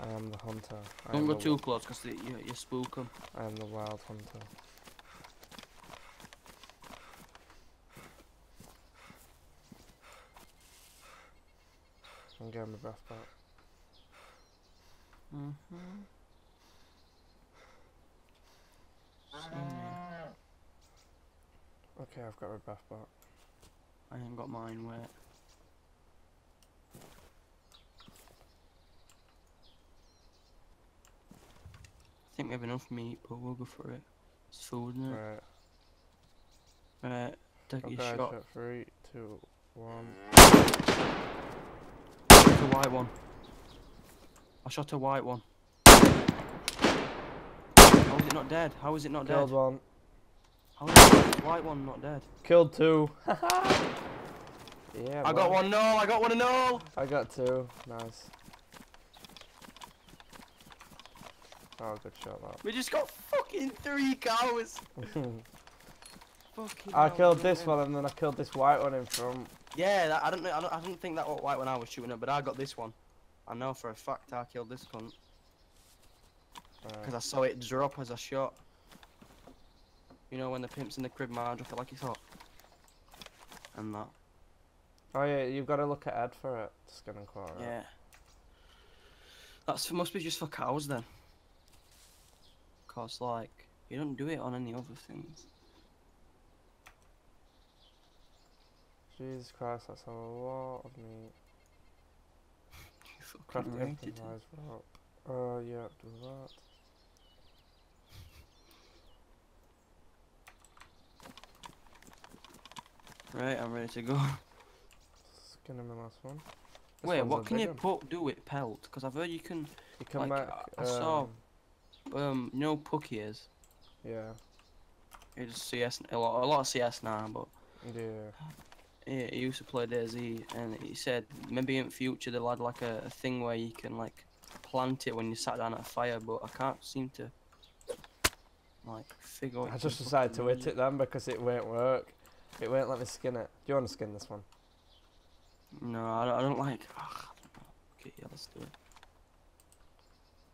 I am the hunter. I Don't am go the, too close because you, you spook them. I am the wild hunter. I'm getting my breath back. Mm-hmm. Okay, I've got my breath back. I ain't got mine wet. I think we have enough meat, but we'll go for it. It's food, isn't it? Right. Right, take Okay, your shot. Three, two, one. Shot a white one. I shot a white one. How is it not dead? How is it not Killed dead? one. How is the white one not dead? Killed two. yeah. I got one no, I got one and no! I got two. Nice. Oh, good shot We just got fucking three cows! Fucking I killed man. this one and then I killed this white one in front. Yeah, that, I don't know. I, don't, I didn't think that was white when I was shooting it, but I got this one. I know for a fact I killed this cunt because I saw it drop as I shot. You know when the pimp's in the crib, man, I drop it like it's hot. And that. Oh yeah, you've got to look at Ed for it. Skin and quarter. Yeah. That's must be just for cows then. Cause like you don't do it on any other things. Jesus Christ, that's a lot of meat. You fucking rated it. rock. Oh yeah, do that. Right, I'm ready to go. Skin him the last one. This Wait, what can you put do with pelt? Because I've heard you can You come like, back. I- I saw- um, um, you know puck ears. Yeah, It's CS a lot, a lot of CS now, but yeah. he, he used to play DayZ, and he said maybe in future they'll add like a, a thing where you can like plant it when you sat down at a fire, but I can't seem to like figure. out I just decided to hit it then because it won't work. It won't let me skin it. Do you want to skin this one? No, I don't, I don't like. ugh, I don't know. Okay, yeah, let's do it.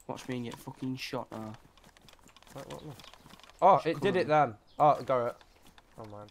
Watch me and get fucking shot now. Oh, it did it then. Oh, got it. Oh man.